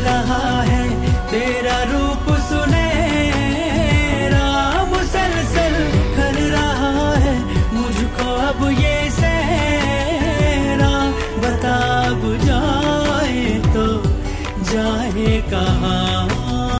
रहा है, तेरा रूप सुने। मुसलसल कर रहा है, मुझको अब ये सहरा। बता, अब जाए तो जाए कहाँ?